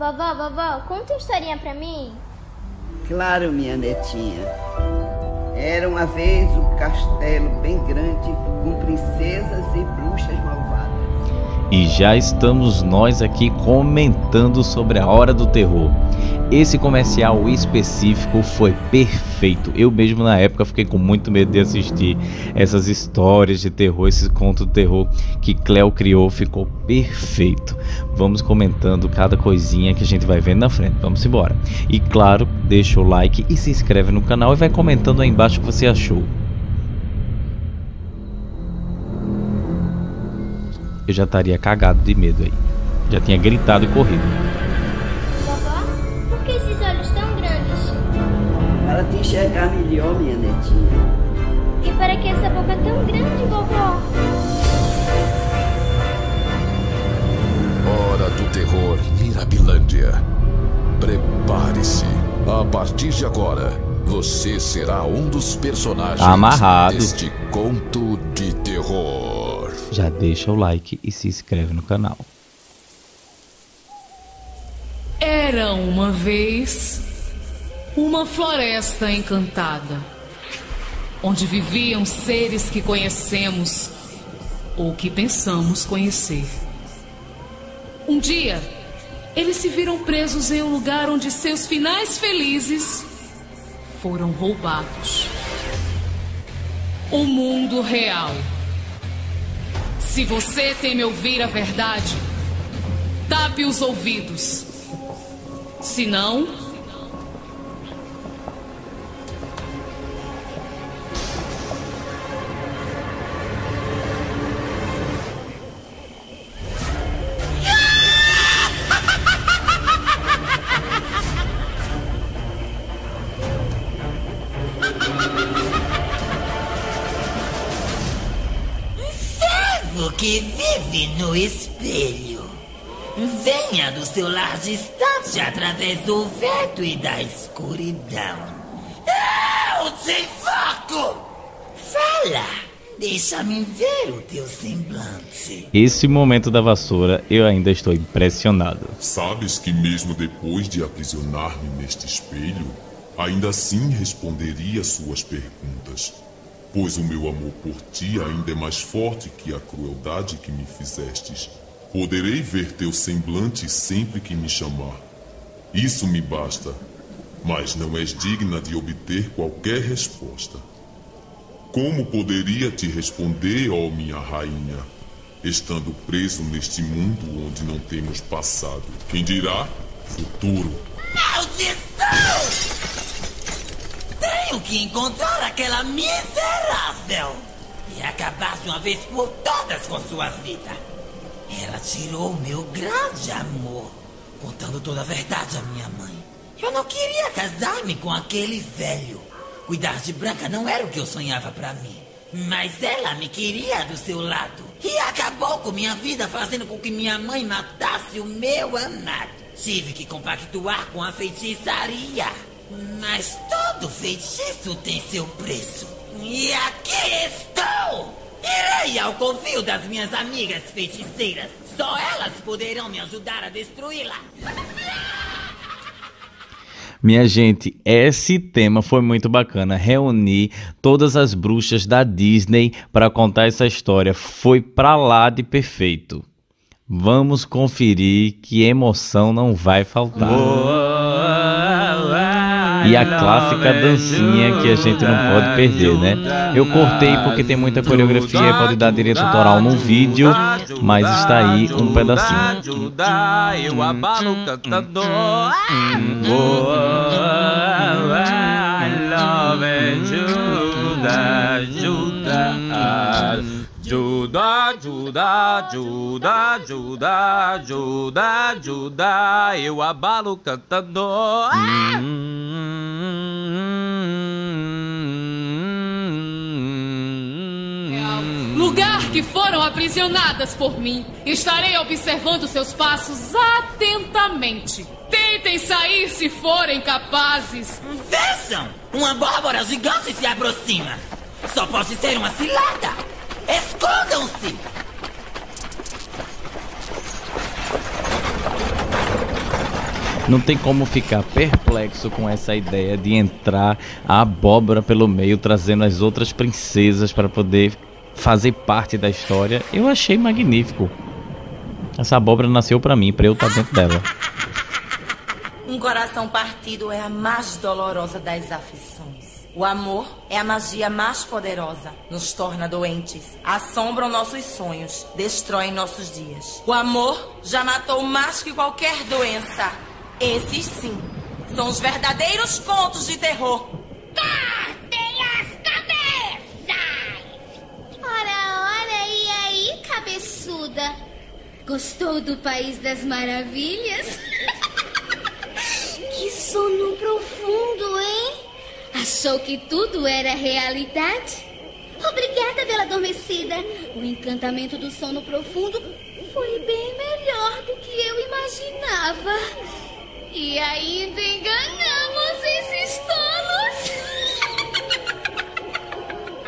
Vovó, vovó, conta uma historinha pra mim. Claro, minha netinha. Era uma vez um castelo bem grande com princesas e bruxas malvadas. E já estamos nós aqui comentando sobre a Hora do Terror. Esse comercial específico foi perfeito. Eu mesmo na época fiquei com muito medo de assistir essas histórias de terror, esses contos de terror que Cleo criou, ficou perfeito. Vamos comentando cada coisinha que a gente vai vendo na frente. Vamos embora. E claro, deixa o like e se inscreve no canal e vai comentando aí embaixo o que você achou. Eu já estaria cagado de medo aí. Já tinha gritado e corrido. Vovó, por que esses olhos tão grandes? Para te enxergar melhor, minha netinha. E para que essa boca tão grande, vovó? Hora do Terror Mirabilândia. Prepare-se. A partir de agora, você será um dos personagens Tá amarrado. deste conto de terror. Já deixa o like e se inscreve no canal. Era uma vez uma floresta encantada, onde viviam seres que conhecemos ou que pensamos conhecer. Um dia, eles se viram presos em um lugar onde seus finais felizes foram roubados. O mundo real. Se você teme ouvir a verdade, tape os ouvidos. Se não, que vive no espelho. Venha do seu lar distante através do vento e da escuridão. Eu te invoco! Fala! Deixa-me ver o teu semblante. Esse momento da vassoura eu ainda estou impressionado. Sabes que mesmo depois de aprisionar-me neste espelho, ainda assim responderia suas perguntas. Pois o meu amor por ti ainda é mais forte que a crueldade que me fizestes. Poderei ver teu semblante sempre que me chamar. Isso me basta. Mas não és digna de obter qualquer resposta. Como poderia te responder, ó minha rainha, estando preso neste mundo onde não temos passado? Quem dirá? Futuro. Maldição! Tenho que encontrar aquela miserável e acabar de uma vez por todas com sua vida. Ela tirou meu grande amor, contando toda a verdade à minha mãe. Eu não queria casar-me com aquele velho. Cuidar de Branca não era o que eu sonhava pra mim. Mas ela me queria do seu lado. E acabou com minha vida, fazendo com que minha mãe matasse o meu amado. Tive que compactuar com a feitiçaria. Mas todo feitiço tem seu preço. E aqui estou! Irei ao confio das minhas amigas feiticeiras. Só elas poderão me ajudar a destruí-la. Minha gente, esse tema foi muito bacana. Reunir todas as bruxas da Disney para contar essa história foi pra lá de perfeito. Vamos conferir que emoção não vai faltar. E a clássica dancinha que a gente não pode perder, né? Eu cortei porque tem muita coreografia e pode dar direito autoral no vídeo, mas está aí um pedacinho. Ajuda, ajuda, ajuda, ajuda, ajuda, ajuda, eu abalo cantando. lugar que foram aprisionadas por mim, estarei observando seus passos atentamente. Tentem sair se forem capazes. Vejam! Uma bárbara gigante se aproxima. Só pode ser uma cilada. Escondam-se! Não tem como ficar perplexo com essa ideia de entrar a abóbora pelo meio, trazendo as outras princesas para poder fazer parte da história. Eu achei magnífico. Essa abóbora nasceu para mim, para eu estar dentro dela. Um coração partido é a mais dolorosa das aflições. O amor é a magia mais poderosa. Nos torna doentes, assombram nossos sonhos, destroem nossos dias. O amor já matou mais que qualquer doença. Esses sim são os verdadeiros contos de terror. Cortem as cabeças! Ora, ora, e aí, cabeçuda? Gostou do País das Maravilhas? que sono profundo, hein? Achou que tudo era realidade? Obrigada pela adormecida. O encantamento do sono profundo foi bem melhor do que eu imaginava. E ainda enganamos esses tolos.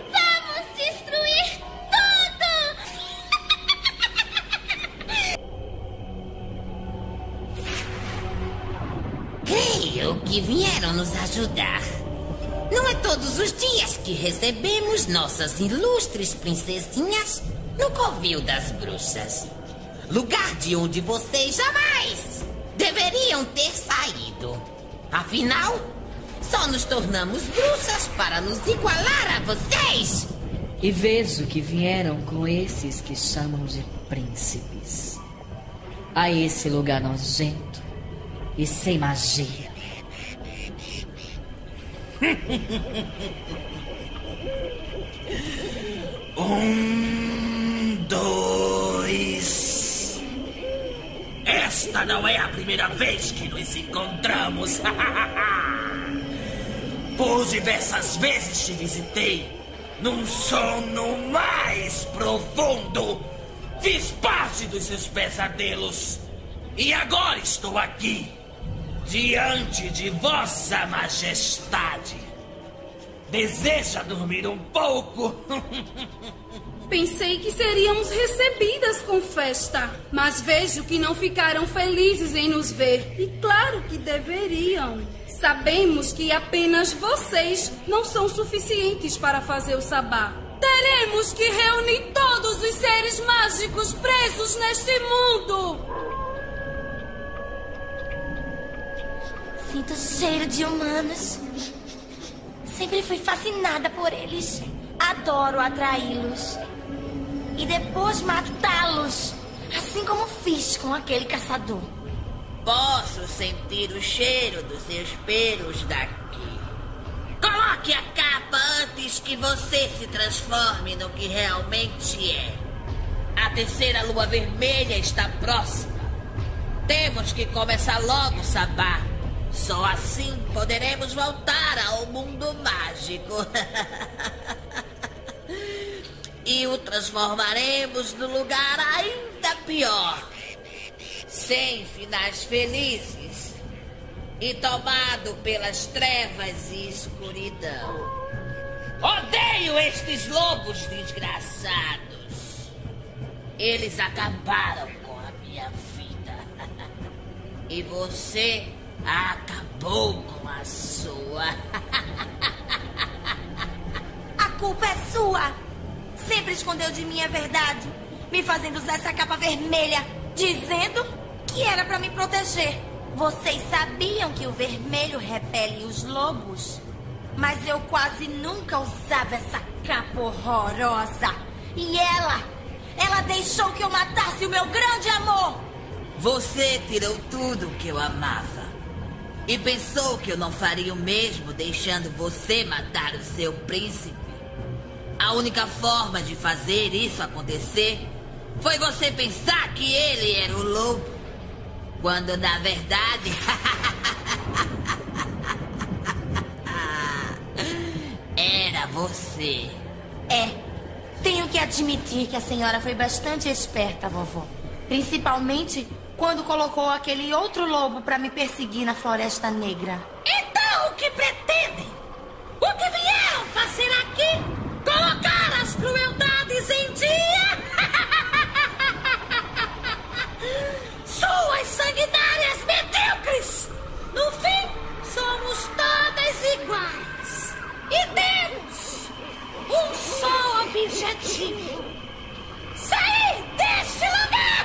Vamos destruir tudo! Creio que vieram nos ajudar. Não é todos os dias que recebemos nossas ilustres princesinhas no Covil das Bruxas. Lugar de onde vocês jamais deveriam ter saído. Afinal, só nos tornamos bruxas para nos igualar a vocês. E vejo que vieram com esses que chamam de príncipes. A esse lugar nojento e sem magia. um, Esta não é a primeira vez que nos encontramos. Por diversas vezes te visitei num sono mais profundo. Fiz parte dos seus pesadelos. E agora estou aqui diante de Vossa Majestade. Deseja dormir um pouco? Pensei que seríamos recebidas com festa, mas vejo que não ficaram felizes em nos ver. E claro que deveriam. Sabemos que apenas vocês não são suficientes para fazer o sabá. Teremos que reunir todos os seres mágicos presos neste mundo. Sinto cheiro de humanos. Sempre fui fascinada por eles. Adoro atraí-los. E depois matá-los. Assim como fiz com aquele caçador. Posso sentir o cheiro dos seus pelos daqui. Coloque a capa antes que você se transforme no que realmente é. A terceira lua vermelha está próxima. Temos que começar logo, Sabá. Só assim poderemos voltar ao mundo mágico. e o transformaremos num lugar ainda pior. Sem finais felizes. E tomado pelas trevas e escuridão. Odeio estes lobos desgraçados. Eles acabaram com a minha vida. e você acabou com a sua. A culpa é sua. Sempre escondeu de mim a verdade, me fazendo usar essa capa vermelha, dizendo que era para me proteger. Vocês sabiam que o vermelho repele os lobos? Mas eu quase nunca usava essa capa horrorosa. E ela, ela deixou que eu matasse o meu grande amor. Você tirou tudo que eu amava. E pensou que eu não faria o mesmo deixando você matar o seu príncipe? A única forma de fazer isso acontecer foi você pensar que ele era o lobo. Quando na verdade. era você. É, tenho que admitir que a senhora foi bastante esperta, vovó. Principalmente quando colocou aquele outro lobo para me perseguir na Floresta Negra. Então, o que pretendem? O que vieram fazer aqui? crueldades em dia! Suas sanguinárias medíocres! No fim, somos todas iguais. E temos um só objetivo: sair deste lugar!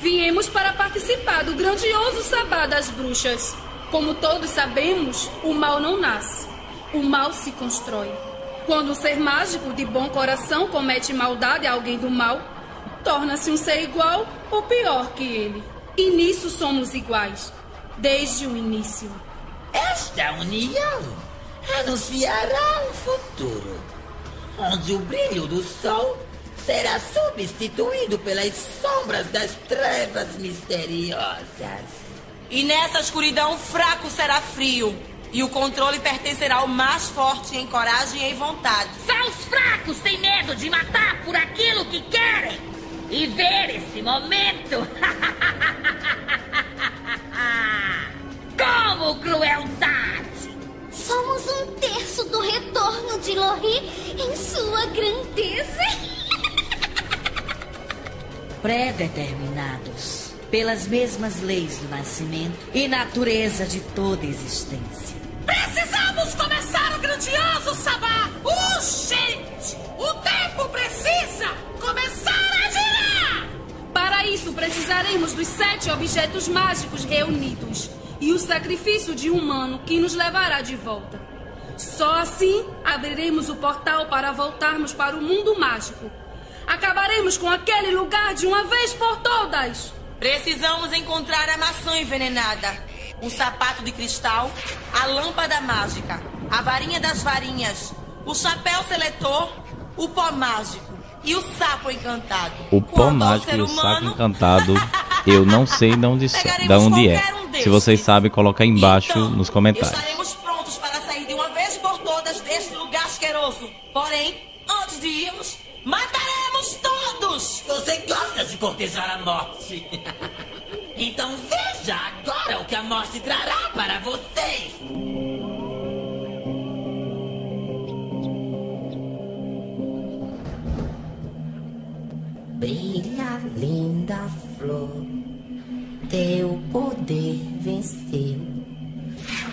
Viemos para participar do grandioso Sabá das Bruxas. Como todos sabemos, o mal não nasce o mal se constrói. Quando um ser mágico de bom coração comete maldade a alguém do mal, torna-se um ser igual ou pior que ele. E nisso somos iguais, desde o início. Esta união anunciará um futuro onde o brilho do sol será substituído pelas sombras das trevas misteriosas. E nessa escuridão, o fraco será frio. E o controle pertencerá ao mais forte em coragem e em vontade. Só os fracos têm medo de matar por aquilo que querem. E ver esse momento. Como crueldade! Somos um terço do retorno de Lori em sua grandeza. Predeterminados pelas mesmas leis do nascimento e natureza de toda existência. Grandioso sabá! Urgente! O tempo precisa começar a girar! Para isso, precisaremos dos sete objetos mágicos reunidos e o sacrifício de um humano que nos levará de volta. Só assim abriremos o portal para voltarmos para o mundo mágico. Acabaremos com aquele lugar de uma vez por todas. Precisamos encontrar a maçã envenenada, um sapato de cristal, a lâmpada mágica, a varinha das varinhas, o chapéu seletor, o pó mágico e o sapo encantado. O pó mágico e o sapo encantado, eu não sei de onde, de onde é. Um Se vocês sabem, coloca aí embaixo então, nos comentários. Estaremos prontos para sair de uma vez por todas deste lugar asqueroso. Porém, antes de irmos, mataremos todos! Você gosta de cortejar a morte. então veja agora o que a morte trará para vocês. Brilha, linda flor, teu poder venceu.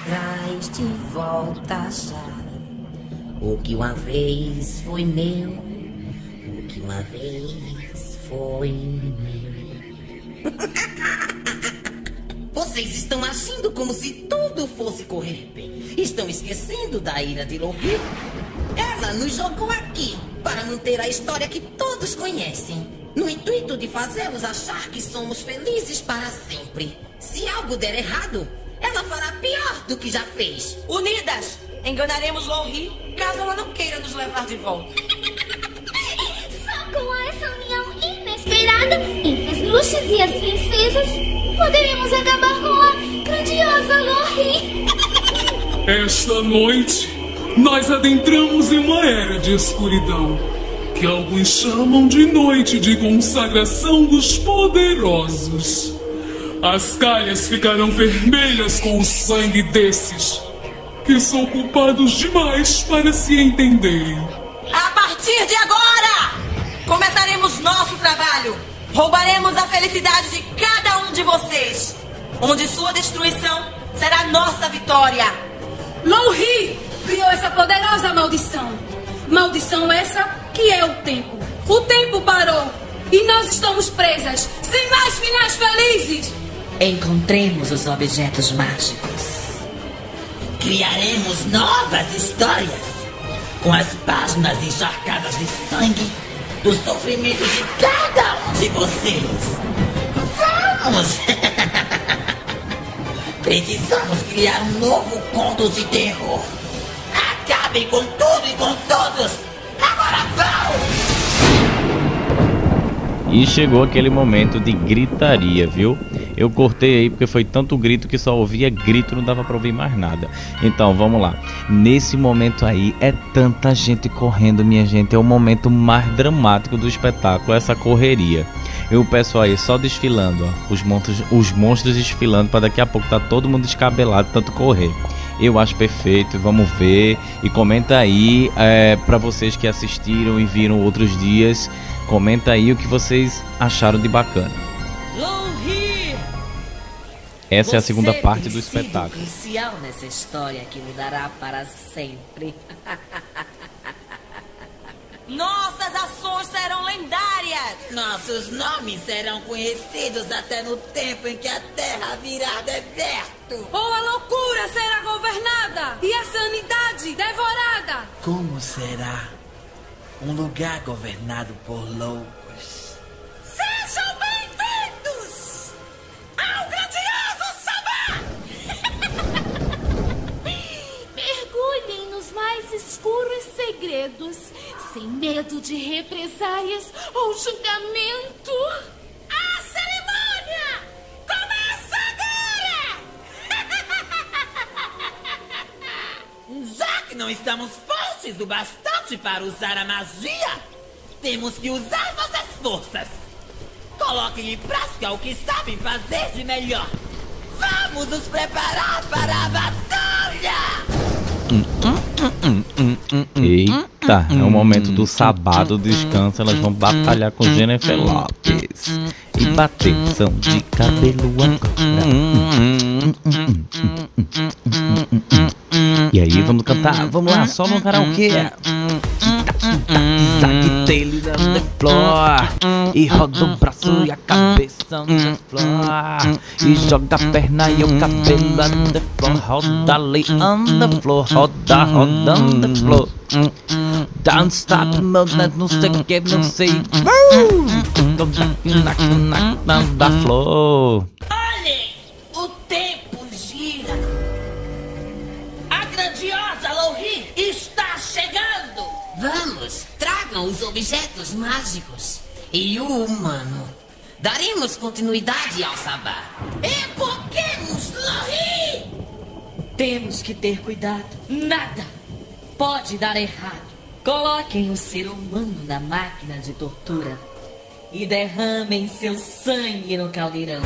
Traz de volta já o que uma vez foi meu, o que uma vez foi meu. Vocês estão agindo como se tudo fosse correr bem. Estão esquecendo da ira de Lohir. Ela nos jogou aqui para manter a história que todos conhecem. No intuito de fazê-los achar que somos felizes para sempre. Se algo der errado, ela fará pior do que já fez. Unidas, enganaremos Lohri caso ela não queira nos levar de volta. Só com essa união inesperada entre as bruxas e as princesas poderemos acabar com a grandiosa Lori. Esta noite, nós adentramos em uma era de escuridão, que alguns chamam de noite de consagração dos poderosos. As calhas ficarão vermelhas com o sangue desses, que são culpados demais para se entenderem. A partir de agora, começaremos nosso trabalho. Roubaremos a felicidade de cada um de vocês, onde sua destruição será nossa vitória. Louhi criou essa poderosa maldição. Maldição essa que é o tempo. O tempo parou e nós estamos presas, sem mais finais felizes. Encontremos os objetos mágicos. Criaremos novas histórias com as páginas encharcadas de sangue do sofrimento de cada um de vocês. Vamos! Precisamos criar um novo conto de terror. Acabem com tudo e com todos! Agora vão! E chegou aquele momento de gritaria, viu? Eu cortei aí porque foi tanto grito que só ouvia grito, não dava para ouvir mais nada. Então vamos lá. Nesse momento aí é tanta gente correndo, minha gente. É o momento mais dramático do espetáculo, essa correria. E o pessoal aí só desfilando, ó. Os monstros, os monstros desfilando para daqui a pouco tá todo mundo descabelado, tanto correr. Eu acho perfeito, vamos ver. E comenta aí é, para vocês que assistiram e viram outros dias. Comenta aí o que vocês acharam de bacana. Essa é a segunda parte do espetáculo. crucial nessa história que mudará para sempre. Nossas ações serão lendárias. Nossos nomes serão conhecidos até no tempo em que a terra virar deserto. Ou a loucura será governada e a sanidade devorada. Como será um lugar governado por loucos? Sejam bem-vindos ao grandioso Sabá! Mergulhem nos mais escuros segredos, sem medo de represálias ou julgamento. A cerimônia começa agora! Já que não estamos fortes o bastante para usar a magia, temos que usar nossas forças. Coloquem em prática o que sabem fazer de melhor. Vamos nos preparar para a batalha! Eita, é o momento do sabá do descanso. Elas vão batalhar com Jennifer Lopes. E bateção de cabelo agora. E aí, vamos cantar? Vamos lá, só no karaokê. Taylor on the floor. E roda o braço e a cabeça on the floor. E joga a perna e o cabelo on the floor. Roda ali on the floor. Roda, roda on the floor. Don't stop, meu Deus, não sei o que, não sei. Da flor. Olhem! O tempo gira! A grandiosa Louhi está chegando! Vamos, tragam os objetos mágicos e o humano. Daremos continuidade ao sabá. Evoquemos Lohri! Temos que ter cuidado. Nada pode dar errado. Coloquem o ser humano na máquina de tortura e derramem seu sangue no caldeirão.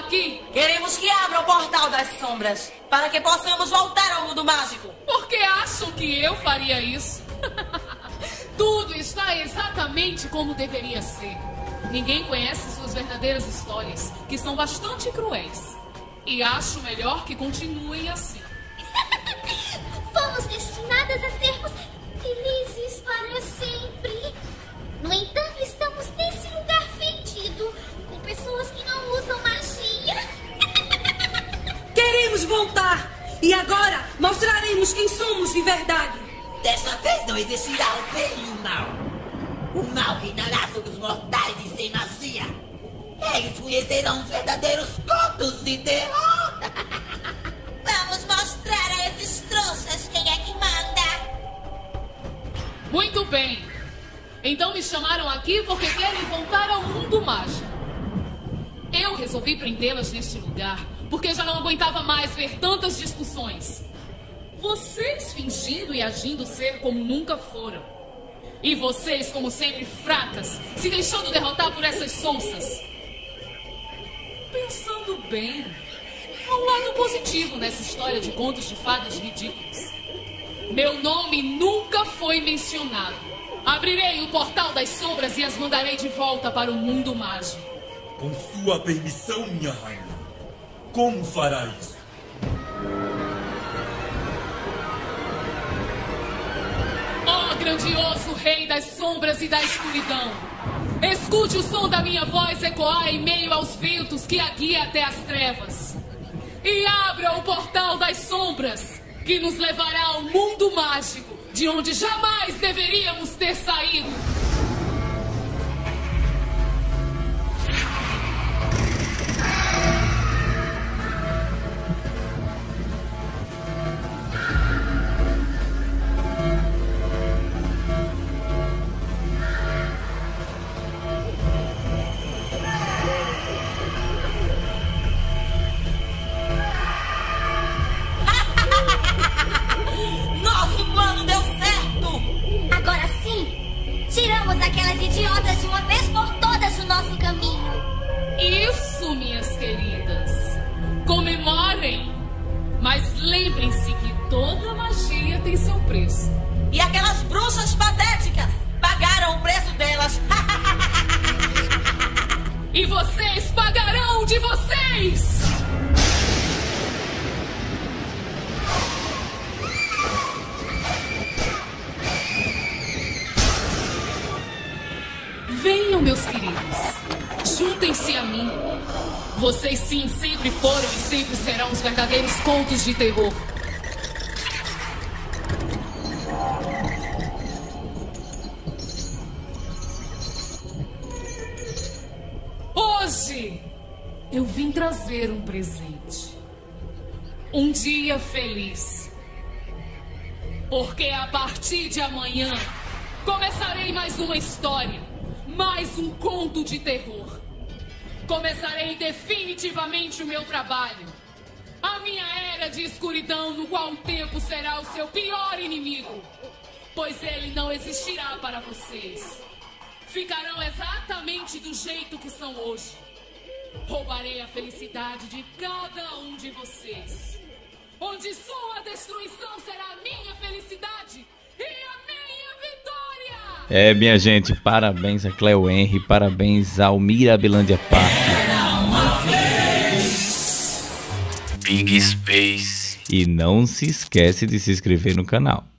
Aqui? Queremos que abra o portal das sombras para que possamos voltar ao mundo mágico. Por que acham que eu faria isso? Tudo está exatamente como deveria ser. Ninguém conhece suas verdadeiras histórias, que são bastante cruéis. E acho melhor que continuem assim. Fomos destinadas a sermos felizes para sempre. No entanto, Queremos voltar! E agora mostraremos quem somos de verdade. Desta vez não existirá o bem e o mal. O mal reinará sobre os mortais e sem magia. Eles conhecerão os verdadeiros contos de terror. Vamos mostrar a esses trouxas quem é que manda. Muito bem. Então me chamaram aqui porque querem voltar ao mundo mágico. Eu resolvi prendê-las neste lugar porque já não aguentava mais ver tantas discussões. Vocês fingindo e agindo ser como nunca foram. E vocês, como sempre, fracas, se deixando derrotar por essas sonsas. Pensando bem, há um lado positivo nessa história de contos de fadas ridículos. Meu nome nunca foi mencionado. Abrirei o portal das sombras e as mandarei de volta para o mundo mágico. Com sua permissão, minha rainha. Como fará isso? Ó grandioso rei das sombras e da escuridão, escute o som da minha voz ecoar em meio aos ventos que a guia até as trevas. E abra o portal das sombras, que nos levará ao mundo mágico, de onde jamais deveríamos ter saído. Venham, meus queridos. Juntem-se a mim. Vocês sim sempre foram e sempre serão os verdadeiros contos de terror. Um presente. Um dia feliz. Porque a partir de amanhã começarei mais uma história, mais um conto de terror. Começarei definitivamente o meu trabalho. A minha era de escuridão, no qual o tempo será o seu pior inimigo. Pois ele não existirá para vocês. Ficarão exatamente do jeito que são hoje. Roubarei a felicidade de cada um de vocês. Onde sua destruição será a minha felicidade e a minha vitória! É, minha gente, parabéns a Cleo Henry, parabéns ao Mirabilândia Park. Big Space. E não se esquece de se inscrever no canal.